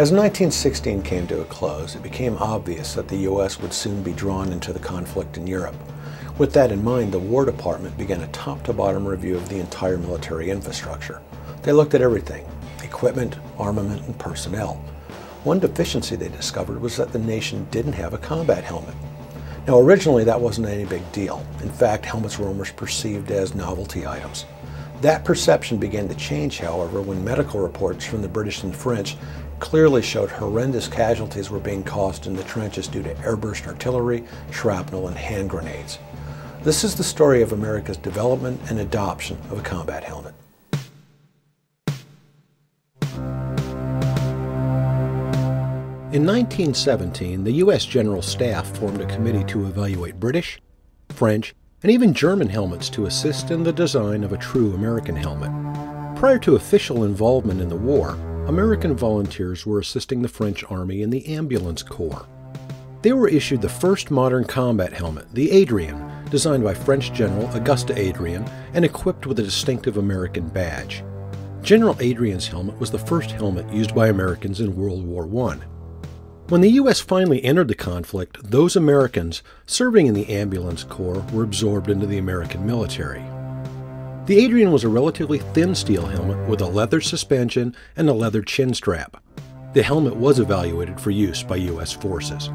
As 1916 came to a close, it became obvious that the U.S. would soon be drawn into the conflict in Europe. With that in mind, the War Department began a top to bottom review of the entire military infrastructure. They looked at everything equipment, armament, and personnel. One deficiency they discovered was that the nation didn't have a combat helmet. Now, originally, that wasn't any big deal. In fact, helmets were almost perceived as novelty items. That perception began to change, however, when medical reports from the British and French clearly showed horrendous casualties were being caused in the trenches due to airburst artillery, shrapnel, and hand grenades. This is the story of America's development and adoption of a combat helmet. In 1917, the U.S. General Staff formed a committee to evaluate British, French, and even German helmets to assist in the design of a true American helmet. Prior to official involvement in the war, American volunteers were assisting the French Army in the Ambulance Corps. They were issued the first modern combat helmet, the Adrian, designed by French General Auguste Adrian and equipped with a distinctive American badge. General Adrian's helmet was the first helmet used by Americans in World War I. When the U.S. finally entered the conflict, those Americans serving in the Ambulance Corps were absorbed into the American military. The Adrian was a relatively thin steel helmet with a leather suspension and a leather chin strap. The helmet was evaluated for use by U.S. forces.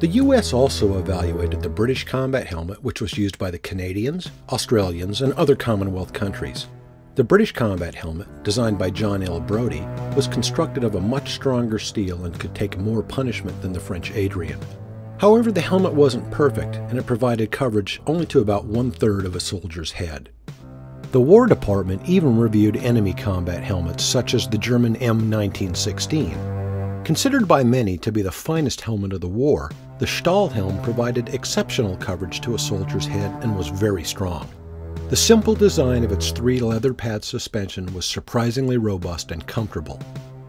The U.S. also evaluated the British combat helmet, which was used by the Canadians, Australians, and other Commonwealth countries. The British combat helmet, designed by John L. Brodie, was constructed of a much stronger steel and could take more punishment than the French Adrian. However, the helmet wasn't perfect, and it provided coverage only to about one third of a soldier's head. The War Department even reviewed enemy combat helmets such as the German M1916. Considered by many to be the finest helmet of the war, the Stahlhelm provided exceptional coverage to a soldier's head and was very strong. The simple design of its three leather pad suspension was surprisingly robust and comfortable.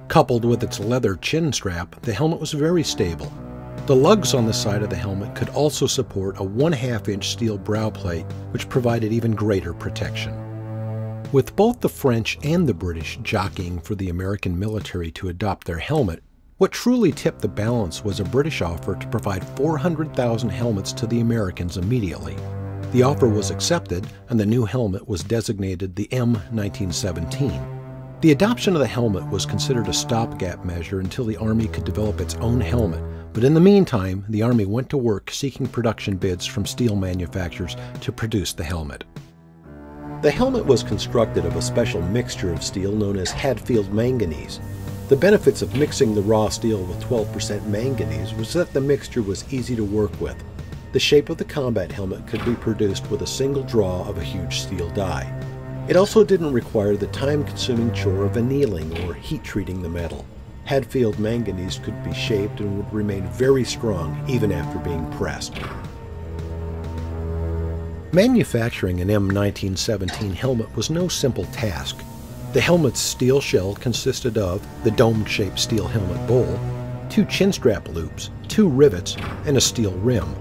Coupled with its leather chin strap, the helmet was very stable. The lugs on the side of the helmet could also support a 1 2 inch steel brow plate, which provided even greater protection. With both the French and the British jockeying for the American military to adopt their helmet, what truly tipped the balance was a British offer to provide 400,000 helmets to the Americans immediately. The offer was accepted, and the new helmet was designated the M1917. The adoption of the helmet was considered a stopgap measure until the Army could develop its own helmet, but in the meantime, the Army went to work seeking production bids from steel manufacturers to produce the helmet. The helmet was constructed of a special mixture of steel known as Hadfield manganese. The benefits of mixing the raw steel with 12% manganese was that the mixture was easy to work with, the shape of the combat helmet could be produced with a single draw of a huge steel die. It also didn't require the time-consuming chore of annealing or heat-treating the metal. Hadfield manganese could be shaped and would remain very strong even after being pressed. Manufacturing an M1917 helmet was no simple task. The helmet's steel shell consisted of the dome-shaped steel helmet bowl, two chin strap loops, two rivets, and a steel rim.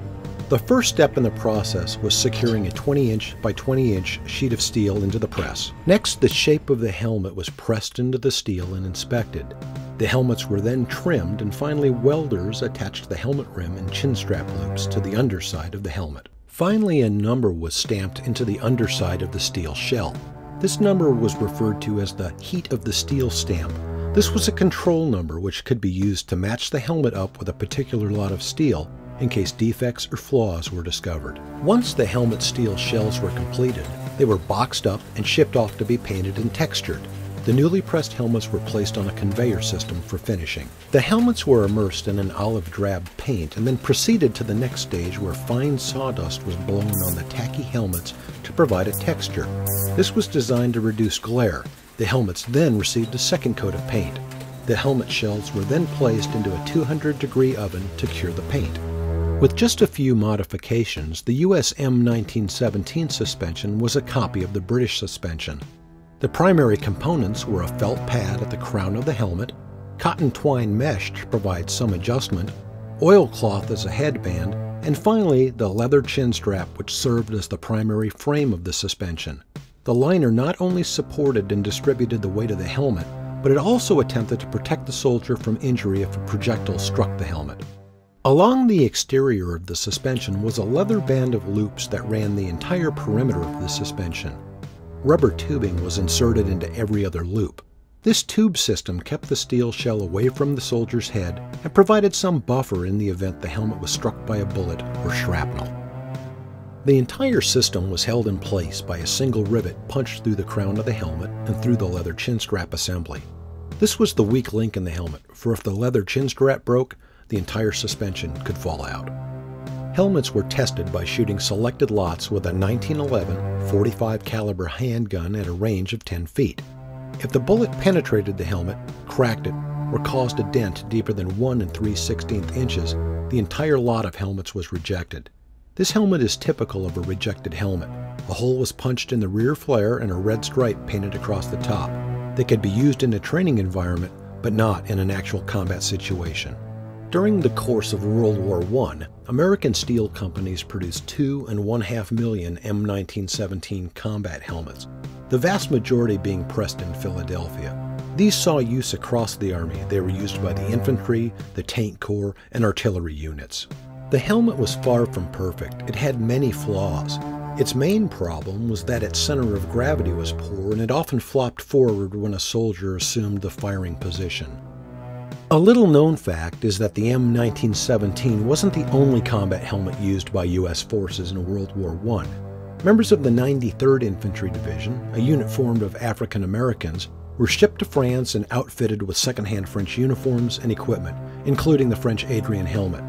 The first step in the process was securing a 20 inch by 20 inch sheet of steel into the press. Next, the shape of the helmet was pressed into the steel and inspected. The helmets were then trimmed and finally welders attached the helmet rim and chin strap loops to the underside of the helmet. Finally, a number was stamped into the underside of the steel shell. This number was referred to as the heat of the steel stamp. This was a control number which could be used to match the helmet up with a particular lot of steel in case defects or flaws were discovered. Once the helmet steel shells were completed, they were boxed up and shipped off to be painted and textured. The newly pressed helmets were placed on a conveyor system for finishing. The helmets were immersed in an olive drab paint and then proceeded to the next stage where fine sawdust was blown on the tacky helmets to provide a texture. This was designed to reduce glare. The helmets then received a second coat of paint. The helmet shells were then placed into a 200 degree oven to cure the paint. With just a few modifications, the US M1917 suspension was a copy of the British suspension. The primary components were a felt pad at the crown of the helmet, cotton twine mesh to provide some adjustment, oilcloth as a headband, and finally the leather chin strap which served as the primary frame of the suspension. The liner not only supported and distributed the weight of the helmet, but it also attempted to protect the soldier from injury if a projectile struck the helmet. Along the exterior of the suspension was a leather band of loops that ran the entire perimeter of the suspension. Rubber tubing was inserted into every other loop. This tube system kept the steel shell away from the soldier's head and provided some buffer in the event the helmet was struck by a bullet or shrapnel. The entire system was held in place by a single rivet punched through the crown of the helmet and through the leather chin strap assembly. This was the weak link in the helmet, for if the leather chin strap broke, the entire suspension could fall out. Helmets were tested by shooting selected lots with a 1911 45 caliber handgun at a range of 10 feet. If the bullet penetrated the helmet, cracked it, or caused a dent deeper than 1 and 3 16th inches, the entire lot of helmets was rejected. This helmet is typical of a rejected helmet. A hole was punched in the rear flare and a red stripe painted across the top. They could be used in a training environment, but not in an actual combat situation. During the course of World War I, American steel companies produced two and one half million M1917 combat helmets, the vast majority being pressed in Philadelphia. These saw use across the Army. They were used by the infantry, the tank corps, and artillery units. The helmet was far from perfect. It had many flaws. Its main problem was that its center of gravity was poor and it often flopped forward when a soldier assumed the firing position. A little known fact is that the M1917 wasn't the only combat helmet used by U.S. forces in World War I. Members of the 93rd Infantry Division, a unit formed of African Americans, were shipped to France and outfitted with second-hand French uniforms and equipment, including the French Adrian helmet.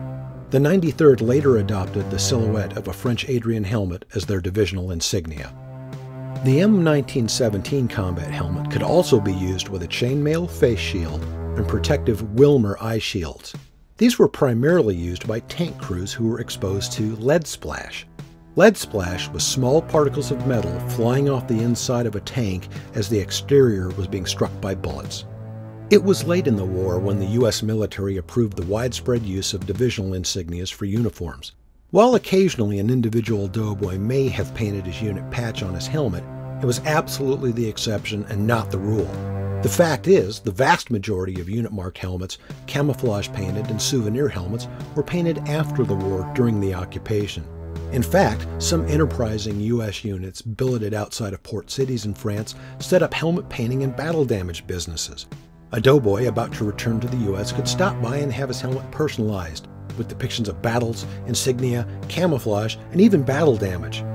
The 93rd later adopted the silhouette of a French Adrian helmet as their divisional insignia. The M1917 combat helmet could also be used with a chainmail face shield and protective Wilmer eye shields. These were primarily used by tank crews who were exposed to lead splash. Lead splash was small particles of metal flying off the inside of a tank as the exterior was being struck by bullets. It was late in the war when the U.S. military approved the widespread use of divisional insignias for uniforms. While occasionally an individual doughboy may have painted his unit patch on his helmet, it was absolutely the exception and not the rule. The fact is, the vast majority of unit marked helmets, camouflage painted, and souvenir helmets were painted after the war during the occupation. In fact, some enterprising U.S. units billeted outside of port cities in France set up helmet painting and battle damage businesses. A doughboy about to return to the U.S. could stop by and have his helmet personalized with depictions of battles, insignia, camouflage, and even battle damage.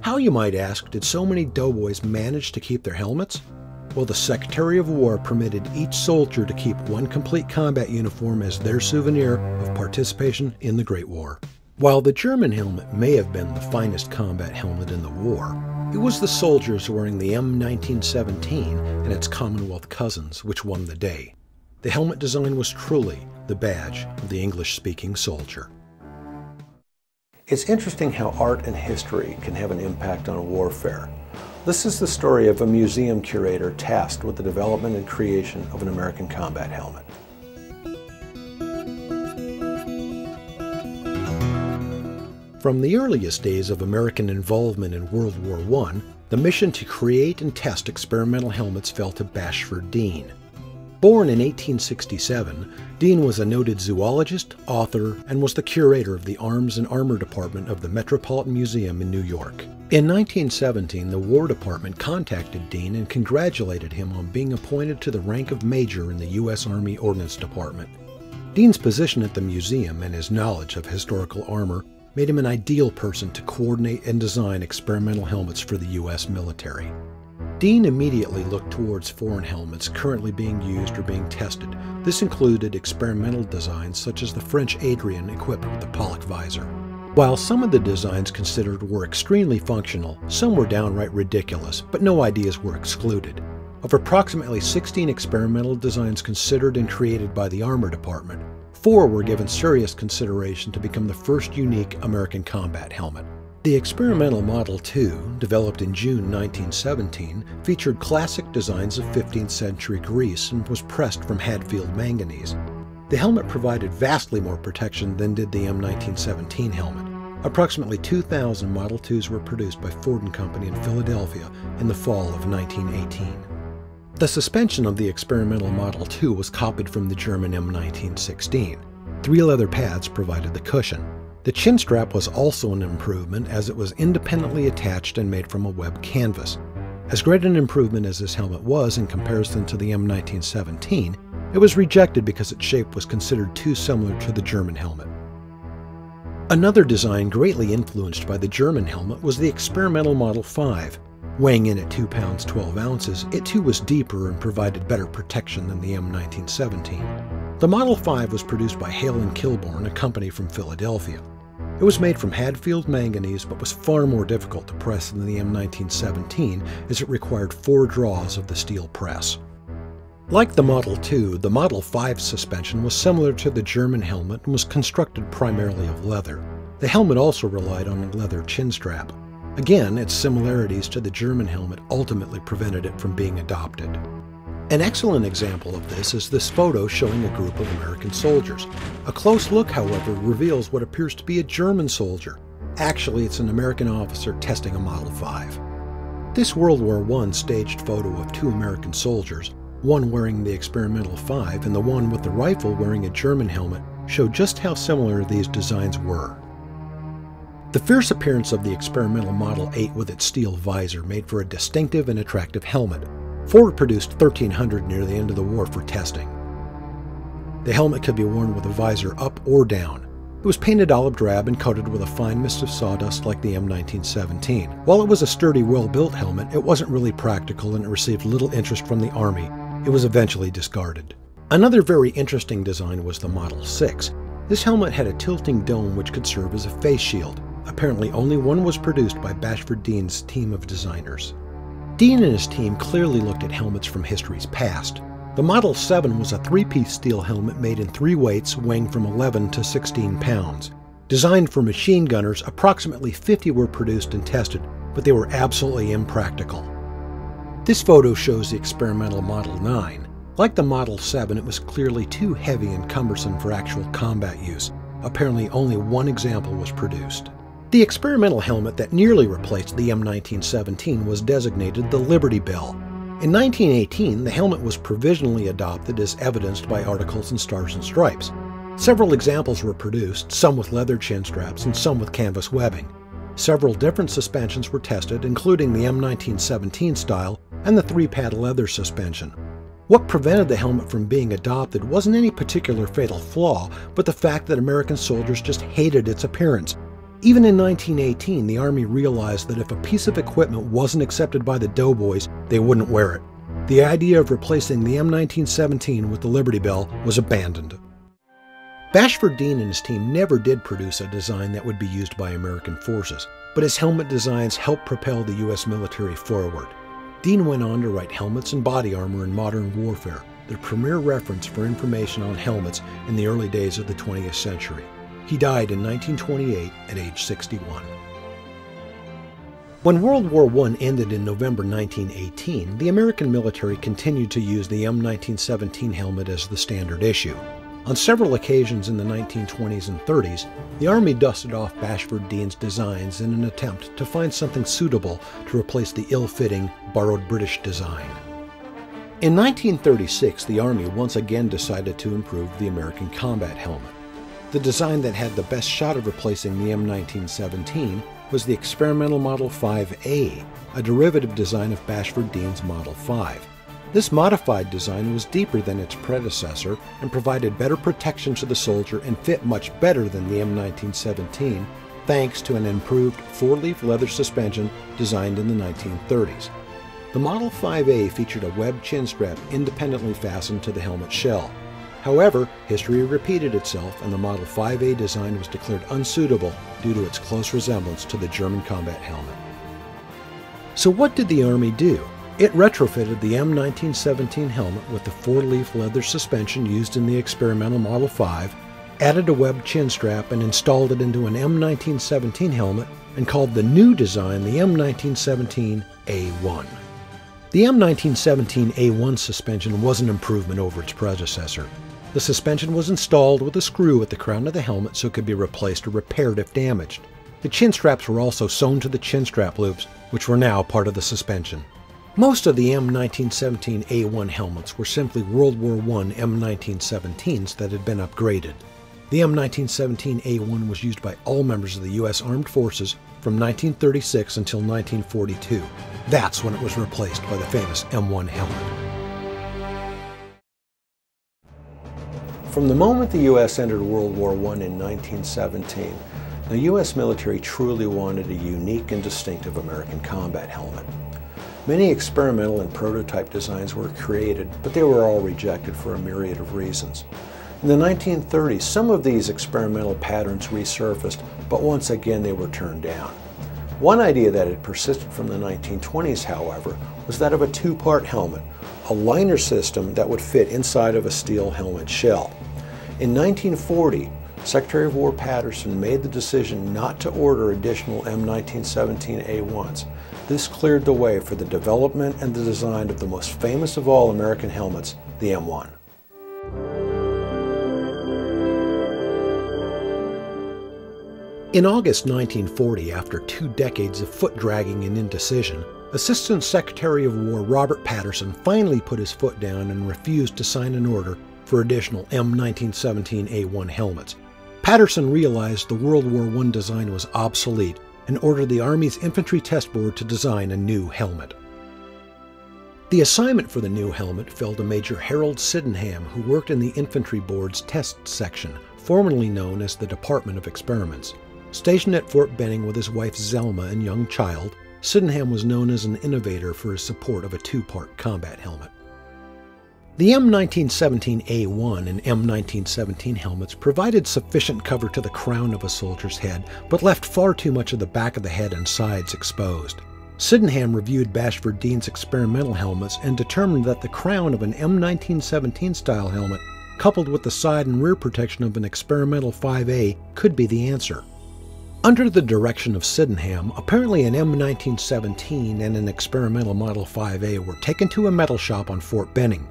How, you might ask, did so many doughboys manage to keep their helmets? Well, the Secretary of War permitted each soldier to keep one complete combat uniform as their souvenir of participation in the Great War. While the German helmet may have been the finest combat helmet in the war, it was the soldiers wearing the M1917 and its Commonwealth cousins which won the day. The helmet design was truly the badge of the English-speaking soldier. It's interesting how art and history can have an impact on warfare. This is the story of a museum curator tasked with the development and creation of an American combat helmet. From the earliest days of American involvement in World War I, the mission to create and test experimental helmets fell to Bashford Dean. Born in 1867, Dean was a noted zoologist, author, and was the curator of the Arms and Armor Department of the Metropolitan Museum in New York. In 1917, the War Department contacted Dean and congratulated him on being appointed to the rank of Major in the U.S. Army Ordnance Department. Dean's position at the museum and his knowledge of historical armor made him an ideal person to coordinate and design experimental helmets for the U.S. military. Dean immediately looked towards foreign helmets currently being used or being tested. This included experimental designs such as the French Adrian equipped with the Pollock visor. While some of the designs considered were extremely functional, some were downright ridiculous, but no ideas were excluded. Of approximately 16 experimental designs considered and created by the Armor Department, four were given serious consideration to become the first unique American combat helmet. The experimental Model 2, developed in June 1917, featured classic designs of 15th century Greece and was pressed from Hadfield manganese. The helmet provided vastly more protection than did the M1917 helmet. Approximately 2,000 Model 2s were produced by Ford & Company in Philadelphia in the fall of 1918. The suspension of the experimental Model 2 was copied from the German M1916. Three leather pads provided the cushion. The chin strap was also an improvement as it was independently attached and made from a web canvas. As great an improvement as this helmet was in comparison to the M1917, it was rejected because its shape was considered too similar to the German helmet. Another design greatly influenced by the German helmet was the experimental Model 5. Weighing in at 2 pounds 12 ounces, it too was deeper and provided better protection than the M1917. The Model 5 was produced by Hale and Kilburn, a company from Philadelphia. It was made from Hadfield manganese but was far more difficult to press than the M1917 as it required four draws of the steel press. Like the Model 2, the Model 5 suspension was similar to the German helmet and was constructed primarily of leather. The helmet also relied on a leather chin strap. Again, its similarities to the German helmet ultimately prevented it from being adopted. An excellent example of this is this photo showing a group of American soldiers. A close look, however, reveals what appears to be a German soldier. Actually, it's an American officer testing a Model 5. This World War I staged photo of two American soldiers, one wearing the experimental 5 and the one with the rifle wearing a German helmet, show just how similar these designs were. The fierce appearance of the experimental Model 8 with its steel visor made for a distinctive and attractive helmet. Ford produced 1,300 near the end of the war for testing. The helmet could be worn with a visor up or down. It was painted olive drab and coated with a fine mist of sawdust like the M1917. While it was a sturdy, well-built helmet, it wasn't really practical and it received little interest from the Army. It was eventually discarded. Another very interesting design was the Model 6. This helmet had a tilting dome which could serve as a face shield. Apparently only one was produced by Bashford Dean's team of designers. Dean and his team clearly looked at helmets from history's past. The Model 7 was a three-piece steel helmet made in three weights weighing from 11 to 16 pounds. Designed for machine gunners, approximately 50 were produced and tested, but they were absolutely impractical. This photo shows the experimental Model 9. Like the Model 7, it was clearly too heavy and cumbersome for actual combat use. Apparently only one example was produced. The experimental helmet that nearly replaced the M1917 was designated the Liberty Bell. In 1918, the helmet was provisionally adopted as evidenced by articles in Stars and Stripes. Several examples were produced, some with leather chin straps and some with canvas webbing. Several different suspensions were tested, including the M1917 style and the three-pad leather suspension. What prevented the helmet from being adopted wasn't any particular fatal flaw, but the fact that American soldiers just hated its appearance even in 1918, the Army realized that if a piece of equipment wasn't accepted by the doughboys, they wouldn't wear it. The idea of replacing the M1917 with the Liberty Bell was abandoned. Bashford Dean and his team never did produce a design that would be used by American forces, but his helmet designs helped propel the U.S. military forward. Dean went on to write Helmets and Body Armor in Modern Warfare, the premier reference for information on helmets in the early days of the 20th century. He died in 1928 at age 61. When World War I ended in November 1918, the American military continued to use the M1917 helmet as the standard issue. On several occasions in the 1920s and 30s, the Army dusted off Bashford Dean's designs in an attempt to find something suitable to replace the ill-fitting, borrowed British design. In 1936, the Army once again decided to improve the American combat helmet. The design that had the best shot of replacing the M1917 was the experimental Model 5A, a derivative design of Bashford Dean's Model 5. This modified design was deeper than its predecessor and provided better protection to the soldier and fit much better than the M1917 thanks to an improved four-leaf leather suspension designed in the 1930s. The Model 5A featured a webbed chin strap independently fastened to the helmet shell. However, history repeated itself and the Model 5A design was declared unsuitable due to its close resemblance to the German combat helmet. So what did the Army do? It retrofitted the M1917 helmet with the four-leaf leather suspension used in the experimental Model 5, added a webbed chin strap and installed it into an M1917 helmet and called the new design the M1917A1. The M1917A1 suspension was an improvement over its predecessor. The suspension was installed with a screw at the crown of the helmet so it could be replaced or repaired if damaged. The chin straps were also sewn to the chin strap loops, which were now part of the suspension. Most of the M1917A1 helmets were simply World War I M1917s that had been upgraded. The M1917A1 was used by all members of the U.S. Armed Forces from 1936 until 1942. That's when it was replaced by the famous M1 helmet. From the moment the U.S. entered World War I in 1917, the U.S. military truly wanted a unique and distinctive American combat helmet. Many experimental and prototype designs were created, but they were all rejected for a myriad of reasons. In the 1930s, some of these experimental patterns resurfaced, but once again they were turned down. One idea that had persisted from the 1920s, however, was that of a two-part helmet, a liner system that would fit inside of a steel helmet shell. In 1940, Secretary of War Patterson made the decision not to order additional M1917A1s. This cleared the way for the development and the design of the most famous of all American helmets, the M1. In August 1940, after two decades of foot dragging and indecision, Assistant Secretary of War Robert Patterson finally put his foot down and refused to sign an order for additional M1917A1 helmets. Patterson realized the World War I design was obsolete and ordered the Army's Infantry Test Board to design a new helmet. The assignment for the new helmet fell to Major Harold Sydenham, who worked in the Infantry Board's test section, formerly known as the Department of Experiments. Stationed at Fort Benning with his wife Zelma and young child, Sydenham was known as an innovator for his support of a two-part combat helmet. The M1917A1 and M1917 helmets provided sufficient cover to the crown of a soldier's head, but left far too much of the back of the head and sides exposed. Sydenham reviewed Bashford Dean's experimental helmets and determined that the crown of an M1917 style helmet, coupled with the side and rear protection of an experimental 5A, could be the answer. Under the direction of Sydenham, apparently an M1917 and an experimental Model 5A were taken to a metal shop on Fort Benning.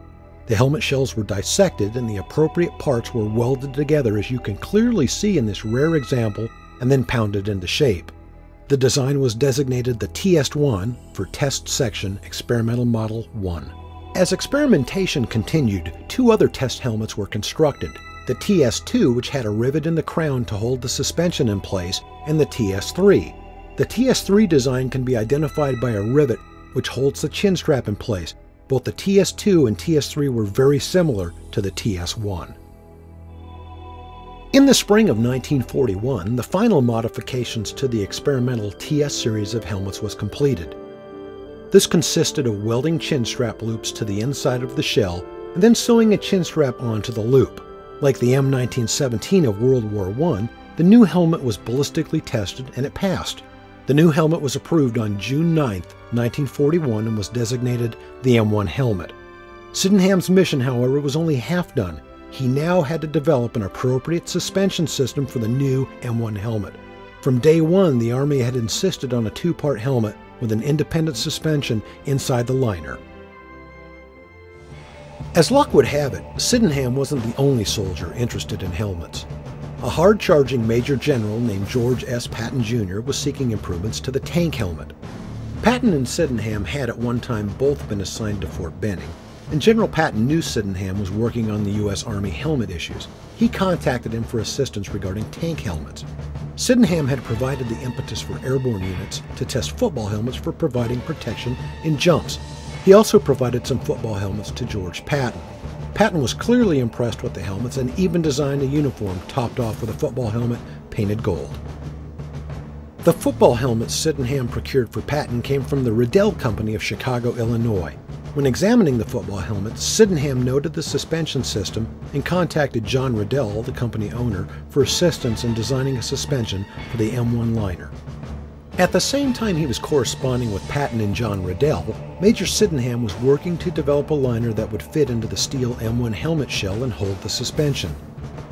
The helmet shells were dissected and the appropriate parts were welded together as you can clearly see in this rare example and then pounded into shape. The design was designated the TS1 for Test Section Experimental Model 1. As experimentation continued, two other test helmets were constructed, the TS2, which had a rivet in the crown to hold the suspension in place, and the TS3. The TS3 design can be identified by a rivet which holds the chin strap in place. Both the TS2 and TS3 were very similar to the TS1. In the spring of 1941, the final modifications to the experimental TS series of helmets was completed. This consisted of welding chin strap loops to the inside of the shell and then sewing a chin strap onto the loop. Like the M1917 of World War I, the new helmet was ballistically tested and it passed. The new helmet was approved on June 9, 1941 and was designated the M1 helmet. Sydenham's mission, however, was only half done. He now had to develop an appropriate suspension system for the new M1 helmet. From day one, the Army had insisted on a two part helmet with an independent suspension inside the liner. As luck would have it, Sydenham wasn't the only soldier interested in helmets. A hard charging Major General named George S. Patton Jr. was seeking improvements to the tank helmet. Patton and Sydenham had at one time both been assigned to Fort Benning, and General Patton knew Sydenham was working on the U.S. Army helmet issues. He contacted him for assistance regarding tank helmets. Sydenham had provided the impetus for airborne units to test football helmets for providing protection in jumps. He also provided some football helmets to George Patton. Patton was clearly impressed with the helmets and even designed a uniform topped off with a football helmet painted gold. The football helmets Sydenham procured for Patton came from the Riddell Company of Chicago, Illinois. When examining the football helmets, Sydenham noted the suspension system and contacted John Riddell, the company owner, for assistance in designing a suspension for the M1 liner. At the same time he was corresponding with Patton and John Riddell, Major Sydenham was working to develop a liner that would fit into the steel M1 helmet shell and hold the suspension.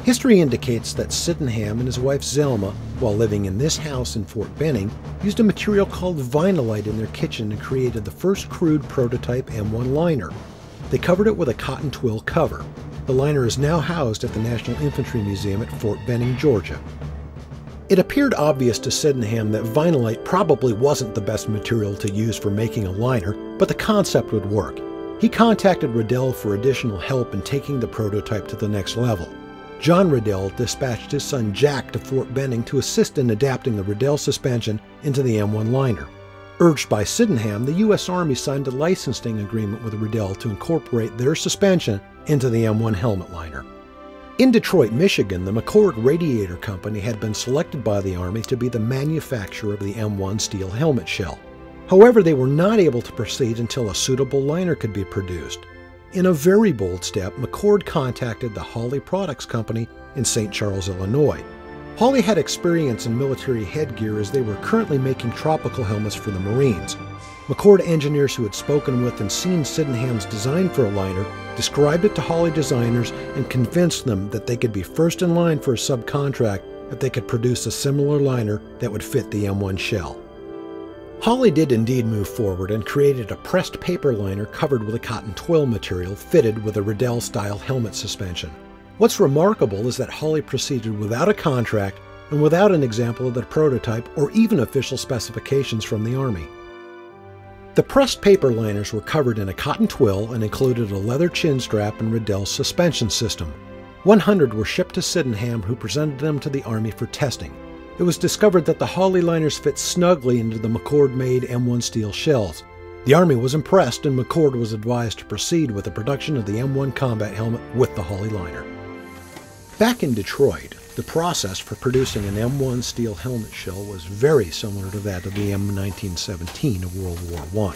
History indicates that Sydenham and his wife Zelma, while living in this house in Fort Benning, used a material called vinylite in their kitchen and created the first crude prototype M1 liner. They covered it with a cotton twill cover. The liner is now housed at the National Infantry Museum at Fort Benning, Georgia. It appeared obvious to Sydenham that vinylite probably wasn't the best material to use for making a liner, but the concept would work. He contacted Riddell for additional help in taking the prototype to the next level. John Riddell dispatched his son Jack to Fort Benning to assist in adapting the Riddell suspension into the M1 liner. Urged by Sydenham, the U.S. Army signed a licensing agreement with Riddell to incorporate their suspension into the M1 helmet liner. In Detroit, Michigan, the McCord Radiator Company had been selected by the Army to be the manufacturer of the M1 steel helmet shell. However, they were not able to proceed until a suitable liner could be produced. In a very bold step, McCord contacted the Hawley Products Company in St. Charles, Illinois. Hawley had experience in military headgear as they were currently making tropical helmets for the Marines. McCord engineers who had spoken with and seen Sydenham's design for a liner described it to Hawley designers and convinced them that they could be first in line for a subcontract if they could produce a similar liner that would fit the M1 shell. Hawley did indeed move forward and created a pressed paper liner covered with a cotton twill material fitted with a Riddell style helmet suspension. What's remarkable is that Hawley proceeded without a contract and without an example of the prototype or even official specifications from the Army. The pressed paper liners were covered in a cotton twill and included a leather chin strap and Riddell's suspension system. 100 were shipped to Sydenham, who presented them to the Army for testing. It was discovered that the Hawley liners fit snugly into the McCord-made M1 steel shells. The Army was impressed, and McCord was advised to proceed with the production of the M1 combat helmet with the Hawley liner. Back in Detroit, the process for producing an M1 steel helmet shell was very similar to that of the M1917 of World War I.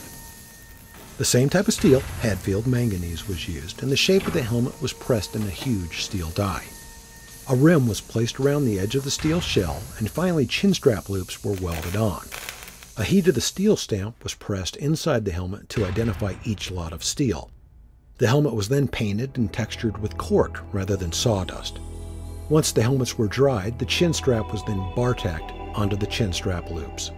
The same type of steel, Hadfield manganese, was used, and the shape of the helmet was pressed in a huge steel die. A rim was placed around the edge of the steel shell, and finally chin strap loops were welded on. A heat of the steel stamp was pressed inside the helmet to identify each lot of steel. The helmet was then painted and textured with cork rather than sawdust. Once the helmets were dried, the chin strap was then bar tacked onto the chin strap loops.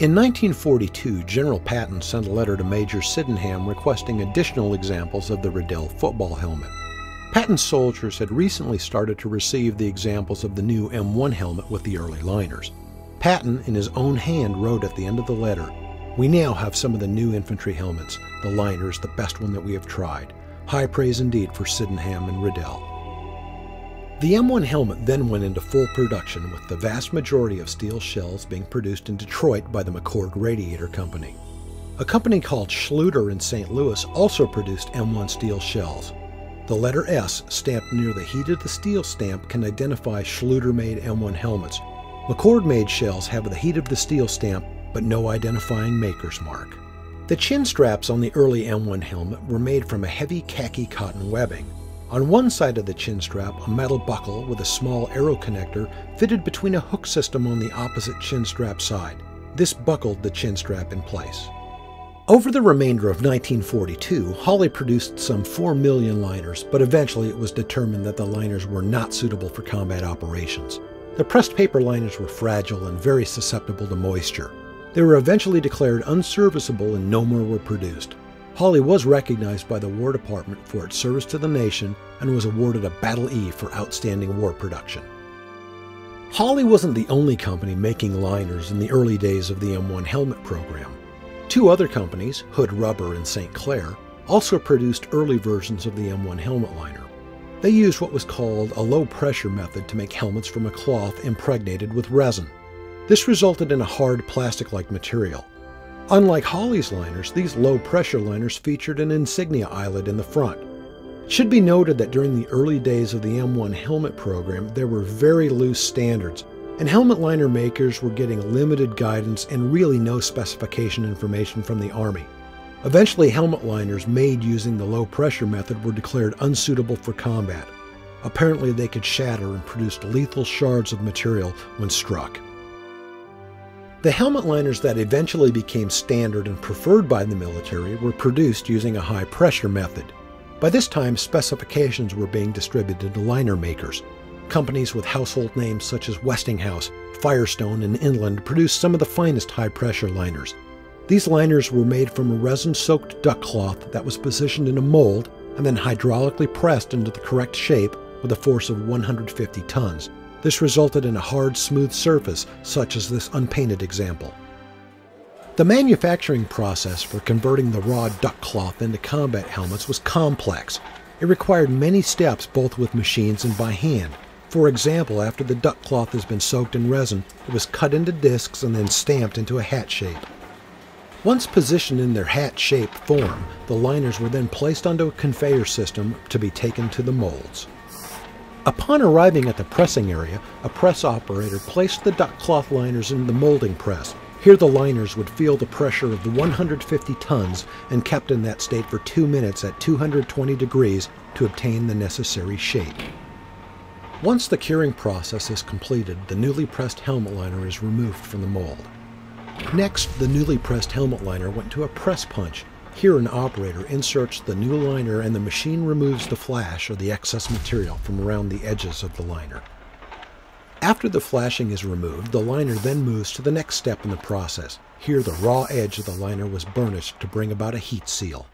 In 1942, General Patton sent a letter to Major Sydenham requesting additional examples of the Riddell football helmet. Patton's soldiers had recently started to receive the examples of the new M1 helmet with the early liners. Patton, in his own hand, wrote at the end of the letter, We now have some of the new infantry helmets. The liner is the best one that we have tried. High praise indeed for Sydenham and Riddell. The M1 helmet then went into full production with the vast majority of steel shells being produced in Detroit by the McCord Radiator Company. A company called Schlueter in St. Louis also produced M1 steel shells. The letter S stamped near the heat of the steel stamp can identify Schlueter-made M1 helmets. McCord-made shells have the heat of the steel stamp but no identifying maker's mark. The chin straps on the early M1 helmet were made from a heavy khaki cotton webbing. On one side of the chin strap, a metal buckle with a small arrow connector fitted between a hook system on the opposite chin strap side. This buckled the chin strap in place. Over the remainder of 1942, Hawley produced some 4 million liners, but eventually it was determined that the liners were not suitable for combat operations. The pressed paper liners were fragile and very susceptible to moisture. They were eventually declared unserviceable and no more were produced. Hawley was recognized by the War Department for its service to the nation and was awarded a Battle E for outstanding war production. Hawley wasn't the only company making liners in the early days of the M1 helmet program. Two other companies, Hood Rubber and St. Clair, also produced early versions of the M1 helmet liner. They used what was called a low pressure method to make helmets from a cloth impregnated with resin. This resulted in a hard plastic like material. Unlike Hawley's liners, these low pressure liners featured an insignia eyelet in the front. It should be noted that during the early days of the M1 helmet program, there were very loose standards, and helmet liner makers were getting limited guidance and really no specification information from the Army. Eventually, helmet liners made using the low pressure method were declared unsuitable for combat. Apparently, they could shatter and produced lethal shards of material when struck. The helmet liners that eventually became standard and preferred by the military were produced using a high pressure method. By this time, specifications were being distributed to liner makers. Companies with household names such as Westinghouse, Firestone, and Inland produced some of the finest high pressure liners. These liners were made from a resin soaked duck cloth that was positioned in a mold and then hydraulically pressed into the correct shape with a force of 150 tons. This resulted in a hard, smooth surface, such as this unpainted example. The manufacturing process for converting the raw duck cloth into combat helmets was complex. It required many steps both with machines and by hand. For example, after the duck cloth has been soaked in resin, it was cut into discs and then stamped into a hat shape. Once positioned in their hat-shaped form, the liners were then placed onto a conveyor system to be taken to the molds. Upon arriving at the pressing area, a press operator placed the duck cloth liners in the molding press here the liners would feel the pressure of the 150 tons and kept in that state for two minutes at 220 degrees to obtain the necessary shape. Once the curing process is completed, the newly pressed helmet liner is removed from the mold. Next, the newly pressed helmet liner went to a press punch. Here an operator inserts the new liner and the machine removes the flash or the excess material from around the edges of the liner. After the flashing is removed, the liner then moves to the next step in the process. Here the raw edge of the liner was burnished to bring about a heat seal.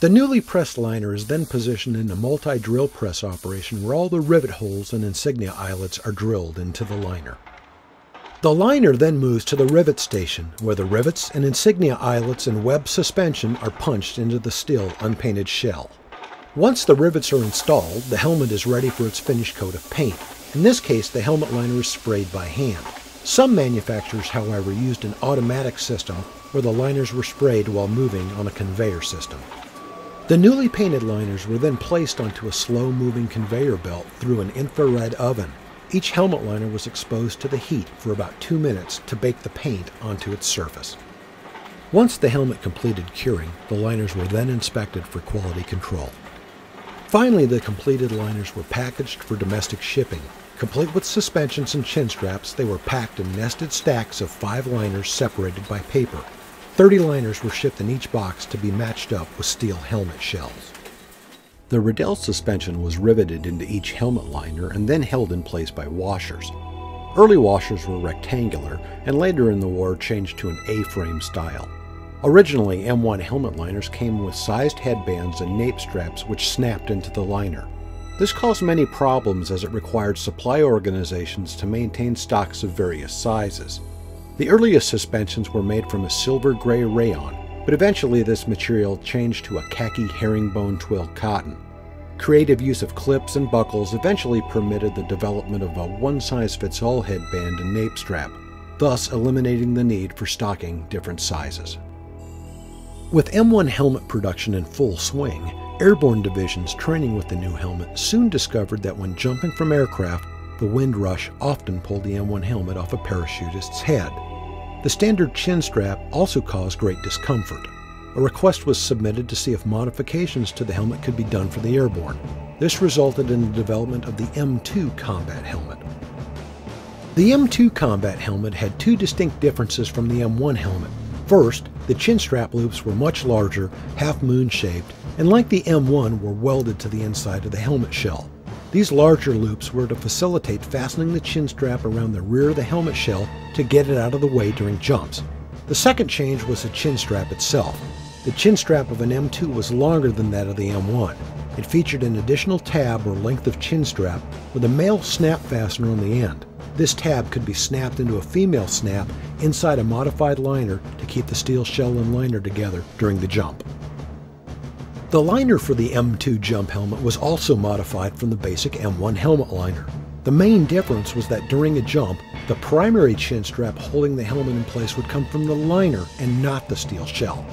The newly pressed liner is then positioned in a multi-drill press operation where all the rivet holes and insignia eyelets are drilled into the liner. The liner then moves to the rivet station, where the rivets and insignia eyelets and web suspension are punched into the still unpainted shell. Once the rivets are installed, the helmet is ready for its finish coat of paint, in this case, the helmet liner is sprayed by hand. Some manufacturers, however, used an automatic system where the liners were sprayed while moving on a conveyor system. The newly painted liners were then placed onto a slow-moving conveyor belt through an infrared oven. Each helmet liner was exposed to the heat for about two minutes to bake the paint onto its surface. Once the helmet completed curing, the liners were then inspected for quality control. Finally, the completed liners were packaged for domestic shipping. Complete with suspensions and chin straps, they were packed in nested stacks of five liners separated by paper. 30 liners were shipped in each box to be matched up with steel helmet shells. The Riddell suspension was riveted into each helmet liner and then held in place by washers. Early washers were rectangular and later in the war changed to an A-frame style. Originally, M1 helmet liners came with sized headbands and nape straps which snapped into the liner. This caused many problems as it required supply organizations to maintain stocks of various sizes. The earliest suspensions were made from a silver gray rayon, but eventually this material changed to a khaki herringbone twill cotton. Creative use of clips and buckles eventually permitted the development of a one-size-fits-all headband and nape strap, thus eliminating the need for stocking different sizes. With M1 helmet production in full swing, airborne divisions training with the new helmet soon discovered that when jumping from aircraft, the wind rush often pulled the M1 helmet off a parachutist's head. The standard chin strap also caused great discomfort. A request was submitted to see if modifications to the helmet could be done for the airborne. This resulted in the development of the M2 combat helmet. The M2 combat helmet had two distinct differences from the M1 helmet. First, the chin strap loops were much larger, half moon shaped, and like the M1 were welded to the inside of the helmet shell. These larger loops were to facilitate fastening the chin strap around the rear of the helmet shell to get it out of the way during jumps. The second change was the chin strap itself. The chin strap of an M2 was longer than that of the M1. It featured an additional tab or length of chin strap with a male snap fastener on the end. This tab could be snapped into a female snap inside a modified liner to keep the steel shell and liner together during the jump. The liner for the M2 jump helmet was also modified from the basic M1 helmet liner. The main difference was that during a jump, the primary chin strap holding the helmet in place would come from the liner and not the steel shell.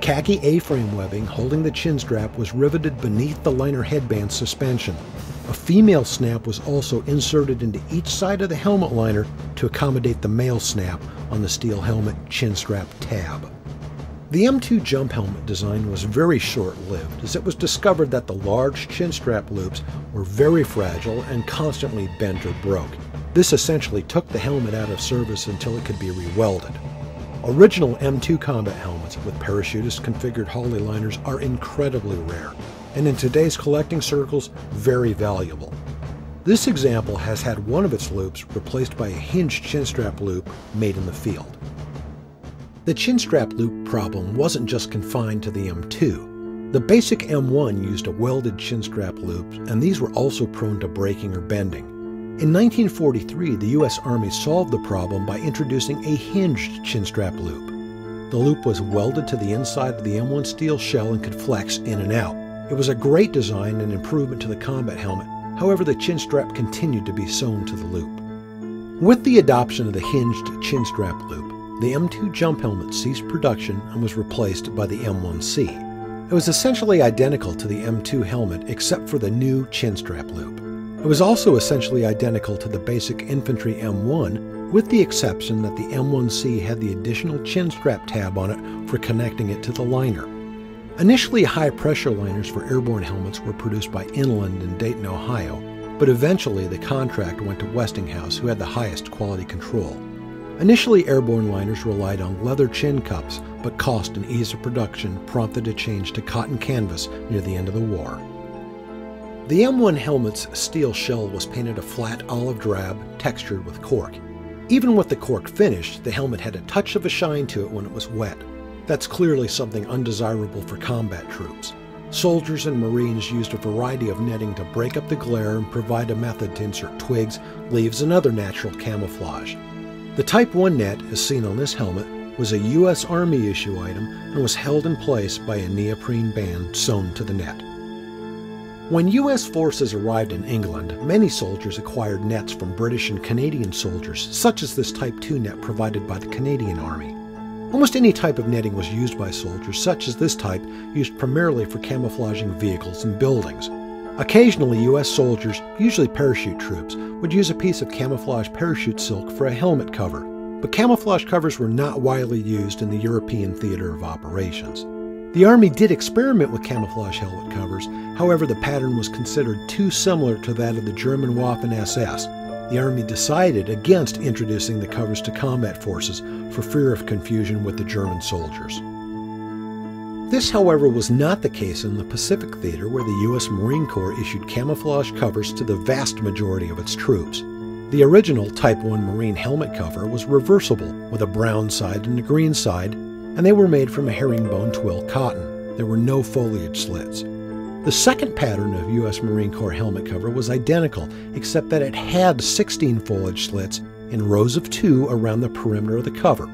Khaki A-frame webbing holding the chin strap was riveted beneath the liner headband suspension. A female snap was also inserted into each side of the helmet liner to accommodate the male snap on the steel helmet chin strap tab. The M2 jump helmet design was very short-lived as it was discovered that the large chin strap loops were very fragile and constantly bent or broke. This essentially took the helmet out of service until it could be rewelded. Original M2 combat helmets with parachutist configured Hawley liners are incredibly rare, and in today's collecting circles, very valuable. This example has had one of its loops replaced by a hinged chin strap loop made in the field. The chin strap loop problem wasn't just confined to the M2. The basic M1 used a welded chin strap loop, and these were also prone to breaking or bending. In 1943, the U.S. Army solved the problem by introducing a hinged chin strap loop. The loop was welded to the inside of the M1 steel shell and could flex in and out. It was a great design and improvement to the combat helmet. However, the chin strap continued to be sewn to the loop. With the adoption of the hinged chin strap loop, the M2 jump helmet ceased production and was replaced by the M1C. It was essentially identical to the M2 helmet except for the new chin strap loop. It was also essentially identical to the basic infantry M1 with the exception that the M1C had the additional chin strap tab on it for connecting it to the liner. Initially, high pressure liners for airborne helmets were produced by Inland in Dayton, Ohio, but eventually the contract went to Westinghouse, who had the highest quality control. Initially, airborne liners relied on leather chin cups, but cost and ease of production prompted a change to cotton canvas near the end of the war. The M1 helmet's steel shell was painted a flat olive drab, textured with cork. Even with the cork finished, the helmet had a touch of a shine to it when it was wet. That's clearly something undesirable for combat troops. Soldiers and Marines used a variety of netting to break up the glare and provide a method to insert twigs, leaves, and other natural camouflage. The Type 1 net, as seen on this helmet, was a U.S. Army issue item and was held in place by a neoprene band sewn to the net. When U.S. forces arrived in England, many soldiers acquired nets from British and Canadian soldiers, such as this Type 2 net provided by the Canadian Army. Almost any type of netting was used by soldiers, such as this type, used primarily for camouflaging vehicles and buildings. Occasionally, U.S. soldiers, usually parachute troops, would use a piece of camouflage parachute silk for a helmet cover, but camouflage covers were not widely used in the European theater of operations. The Army did experiment with camouflage helmet covers, however, the pattern was considered too similar to that of the German Waffen SS, the Army decided against introducing the covers to combat forces for fear of confusion with the German soldiers. This, however, was not the case in the Pacific Theater, where the U.S. Marine Corps issued camouflage covers to the vast majority of its troops. The original Type 1 Marine helmet cover was reversible, with a brown side and a green side, and they were made from a herringbone twill cotton. There were no foliage slits. The second pattern of U.S. Marine Corps helmet cover was identical, except that it had 16 foliage slits in rows of two around the perimeter of the cover.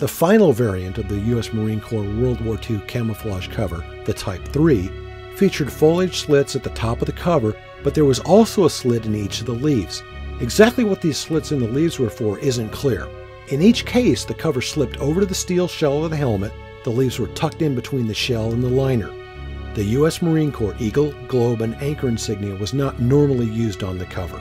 The final variant of the U.S. Marine Corps World War II camouflage cover, the Type 3, featured foliage slits at the top of the cover, but there was also a slit in each of the leaves. Exactly what these slits in the leaves were for isn't clear. In each case, the cover slipped over to the steel shell of the helmet, the leaves were tucked in between the shell and the liner. The U.S. Marine Corps Eagle, Globe, and Anchor insignia was not normally used on the cover.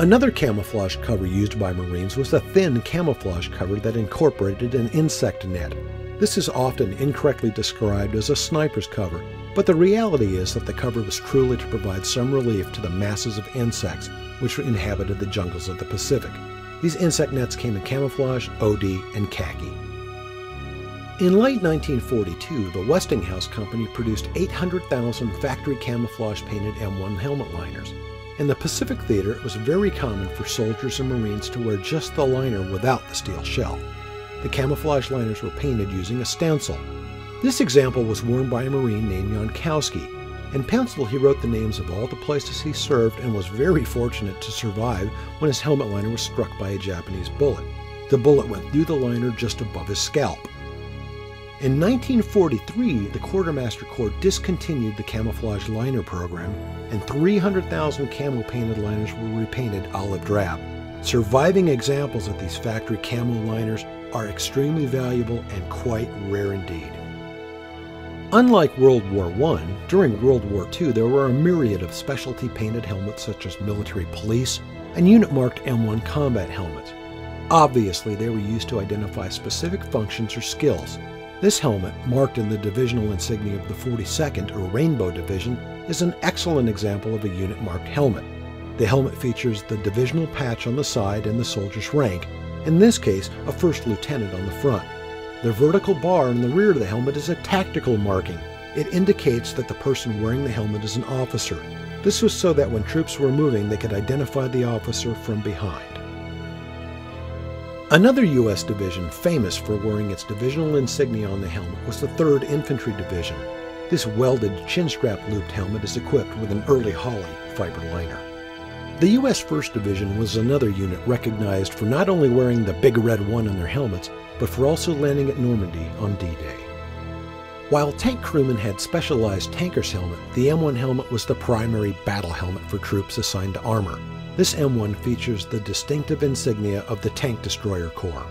Another camouflage cover used by Marines was a thin camouflage cover that incorporated an insect net. This is often incorrectly described as a sniper's cover, but the reality is that the cover was truly to provide some relief to the masses of insects which inhabited the jungles of the Pacific. These insect nets came in camouflage, OD, and khaki. In late 1942, the Westinghouse Company produced 800,000 factory camouflage painted M1 helmet liners. In the Pacific Theater, it was very common for soldiers and Marines to wear just the liner without the steel shell. The camouflage liners were painted using a stencil. This example was worn by a Marine named Jankowski. In pencil, he wrote the names of all the places he served and was very fortunate to survive when his helmet liner was struck by a Japanese bullet. The bullet went through the liner just above his scalp. In 1943, the Quartermaster Corps discontinued the camouflage liner program, and 300,000 camel painted liners were repainted olive drab. Surviving examples of these factory camel liners are extremely valuable and quite rare indeed. Unlike World War I, during World War II there were a myriad of specialty painted helmets such as military police and unit marked M1 combat helmets. Obviously, they were used to identify specific functions or skills, this helmet, marked in the divisional insignia of the 42nd or Rainbow Division, is an excellent example of a unit marked helmet. The helmet features the divisional patch on the side and the soldier's rank, in this case, a first lieutenant on the front. The vertical bar in the rear of the helmet is a tactical marking. It indicates that the person wearing the helmet is an officer. This was so that when troops were moving, they could identify the officer from behind. Another U.S. division famous for wearing its divisional insignia on the helmet was the 3rd Infantry Division. This welded chin strap looped helmet is equipped with an early Hawley fiber liner. The U.S. 1st Division was another unit recognized for not only wearing the big red one on their helmets, but for also landing at Normandy on D-Day. While tank crewmen had specialized tanker's helmet, the M1 helmet was the primary battle helmet for troops assigned to armor. This M1 features the distinctive insignia of the Tank Destroyer Corps.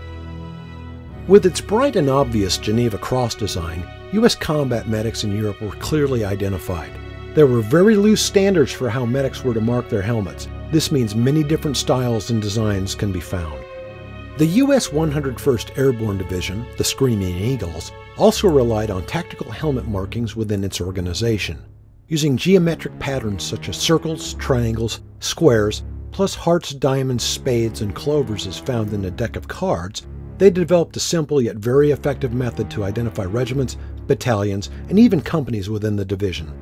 With its bright and obvious Geneva Cross design, U.S. combat medics in Europe were clearly identified. There were very loose standards for how medics were to mark their helmets. This means many different styles and designs can be found. The U.S. 101st Airborne Division, the Screaming Eagles, also relied on tactical helmet markings within its organization. Using geometric patterns such as circles, triangles, squares, plus hearts, diamonds, spades, and clovers as found in a deck of cards, they developed a simple yet very effective method to identify regiments, battalions, and even companies within the division.